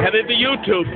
Headed to YouTube.